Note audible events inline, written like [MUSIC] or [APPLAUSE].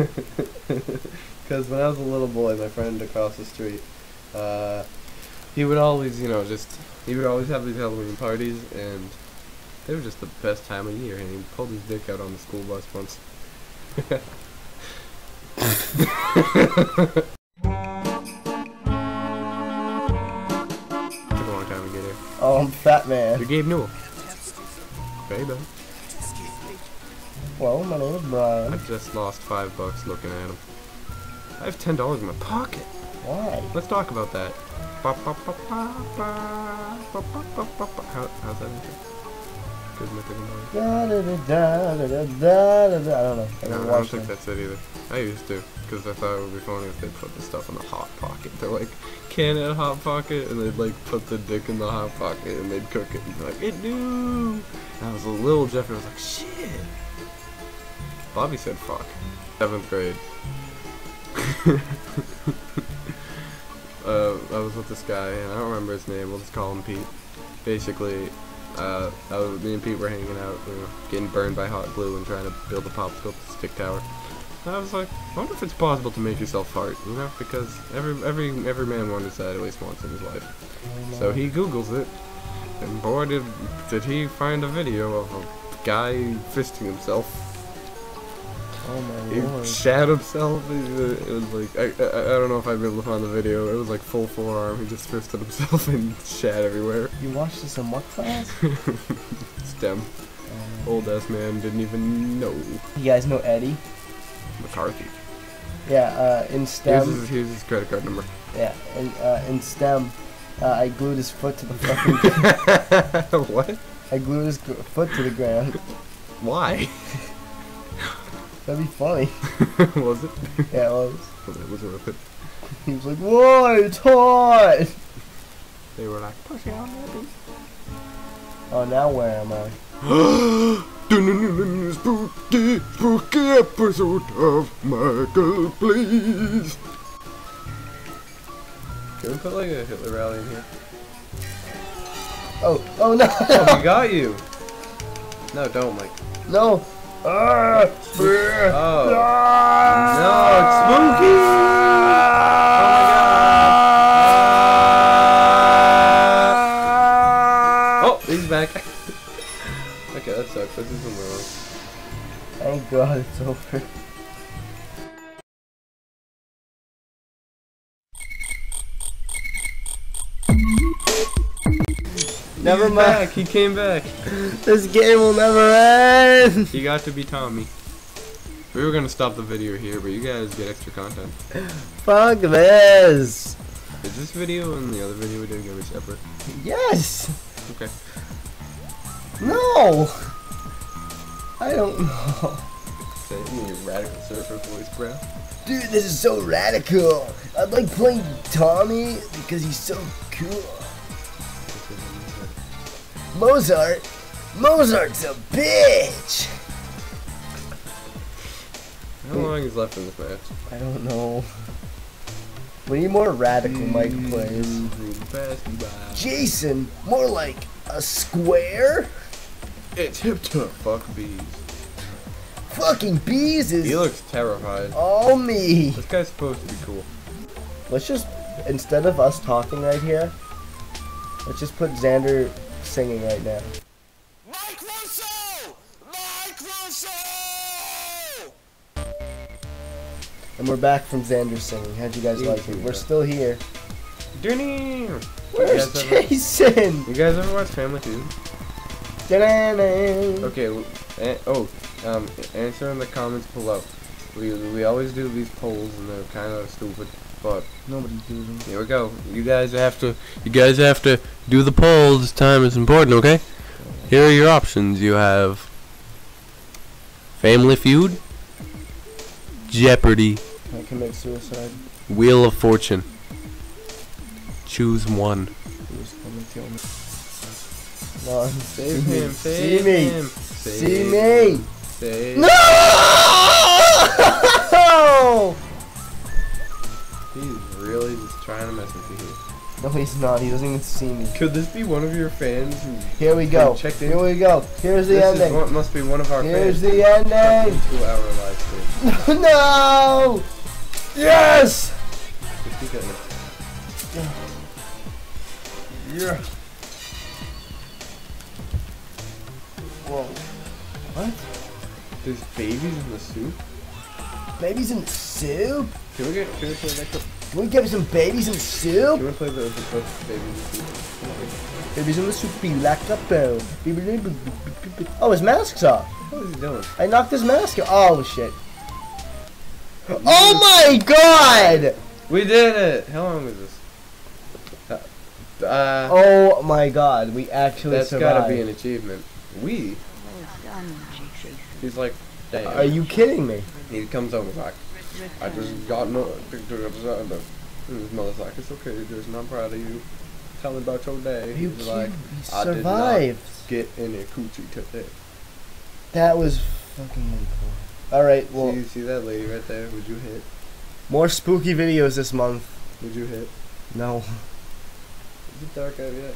[LAUGHS] Because when I was a little boy, my friend across the street, uh, he would always, you know, just he would always have these Halloween parties, and they were just the best time of year. And he pulled his dick out on the school bus once. [LAUGHS] Took a long time to get here. Oh, I'm Fat Man. You're Gabe Newell. Baby. Hello, my name is Brian. I just lost five bucks looking at him. I have ten dollars in my pocket. Why? Let's talk about that. How, how's that intro? Good mythical morning. I don't know. I, no, I don't think that's it either. I used to, because I thought it would be funny if they put the stuff in the hot pocket. They're like, can it hot pocket? And they'd like put the dick in the hot pocket and they'd cook it and be like, it knew! And I was a little Jeffrey, I was like, shit! Bobby said fuck. Seventh grade. [LAUGHS] uh, I was with this guy, and I don't remember his name, we'll just call him Pete. Basically, uh, was, me and Pete were hanging out, you know, getting burned by hot glue and trying to build a popsicle stick tower. And I was like, I wonder if it's possible to make yourself fart, you know, because every every every man wonders that at least once in his life. So he Googles it, and boy did did he find a video of a guy fisting himself. Oh my He lord. shat himself. It was like I, I I don't know if I'd be able to find the video. It was like full forearm. He just fisted himself [LAUGHS] and shat everywhere. You watched this in what class? [LAUGHS] Stem. Um, Old ass man didn't even know you guys know Eddie? McCarthy. Yeah, uh, in Here's STEM. his, here's his credit card number. Yeah, in, uh, in STEM, uh, I glued his foot to the fucking. [LAUGHS] what? I glued his foot to the ground. Why? That'd be funny. [LAUGHS] was it? Yeah, it was. It was worth it. [LAUGHS] He was like, "Whoa, it's hot!" They were like, push out, maybe. Oh, now where am I? [GASPS] spooky, spooky episode of Michael, please. Can we put like a Hitler rally in here? Oh, oh no, Oh, we [LAUGHS] got you. No, don't, Mike. no. Brr. Oh. No, it's spooky. Oh, my god. oh he's back. [LAUGHS] okay, that sucks. Let's do something wrong. Thank God it's over. Never [LAUGHS] He's mind. Back. He came back. This game will never end. He got to be Tommy. We were gonna stop the video here, but you guys get extra content. Fuck this. Is this video and the other video we did gonna be separate? Yes. Okay. No. I don't know. Say it in your radical surfer voice, bro. Dude, this is so radical. I like playing Tommy because he's so cool. Mozart? Mozart's a bitch. How long is left in this match? I don't know. We need more radical Mike mm, plays. Jason, more like a square? It's hip to fuck bees. Fucking bees is He looks terrified. all me. This guy's supposed to be cool. Let's just, instead of us talking right here, let's just put Xander singing right now. Mike Russo! Mike Russo! And we're back from Xander singing. How'd you guys Yeah, like it? We're still here. Dooney! Where's guys ever- Jason? You guys ever watch Family Feud? Okay, w- oh, um, answer in the comments below. We, we always do these polls and they're kind of stupid, but Nobody's doing it. here we go. You guys have to, you guys have to do the poll. This time is important, okay? Here are your options. You have Family Feud, Jeopardy, I commit suicide. Wheel of Fortune. Choose one. Who's gonna me? No, Save him, save see me. him. See Save me. Save No! [LAUGHS] [LAUGHS] He's really just trying to mess with you. No, he's not. He doesn't even see me. Could this be one of your fans? Here we go. Checked in? Here we go. Here's the This is ending. one, must be one of our Here's fans. the ending. Two hour live stream. [LAUGHS] no! Yes! Just keep getting it. Yeah. Whoa. What? There's babies in the soup. Babies in soup? Can we get? Can we play that clip? Can we get some babies in soup? Can we play the, the clip? Babies in the soup. Babies in the soup be like a bow. Oh, his mask's off. What is he doing? I knocked his mask off. Oh, shit. [GASPS] Oh my god! We did it. How long was this? Uh, uh Oh my god, we actually that's survived. gotta be an achievement. We. He's like, damn. Are you kidding me? He comes over like, I just uh, got no. And his mother's like, it's okay, dude. I'm proud of you. Tell me about your day. Are you He's like, me? He I did not survived. get in a coochie today. That was fucking cool. Alright, well, see, see that lady right there? Would you hit? more spooky videos this month. Would you hit? No. Is it dark out yet?